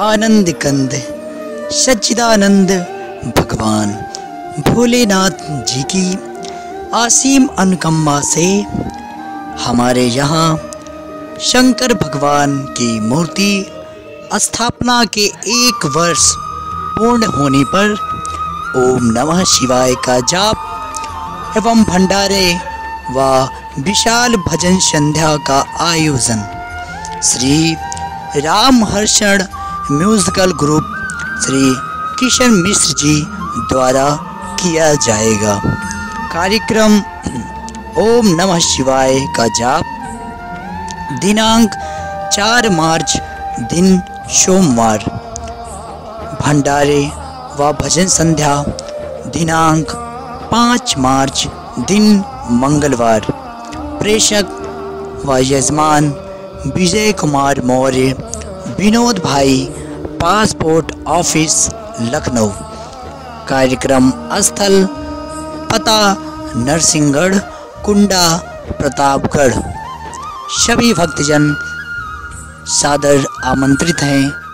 आनंद कंद सच्चिदानंद भगवान, भोलेनाथ जी की आसीम अनुकंपा से हमारे यहाँ शंकर भगवान की मूर्ति स्थापना के एक वर्ष पूर्ण होने पर ओम नमः शिवाय का जाप एवं भंडारे व विशाल भजन संध्या का आयोजन श्री राम हर्षण म्यूजिकल ग्रुप श्री किशन मिश्र जी द्वारा किया जाएगा। कार्यक्रम ओम नमः शिवाय का जाप। दिनांक 4 मार्च दिन सोमवार। भंडारे व भजन संध्या दिनांक 5 मार्च दिन मंगलवार। प्रेषक व यजमान विजय कुमार मौर्य, विनोद भाई पासपोर्ट ऑफ़िस लखनऊ। कार्यक्रम स्थल पता नरसिंहगढ़ कुंडा प्रतापगढ़। सभी भक्तजन सादर आमंत्रित हैं।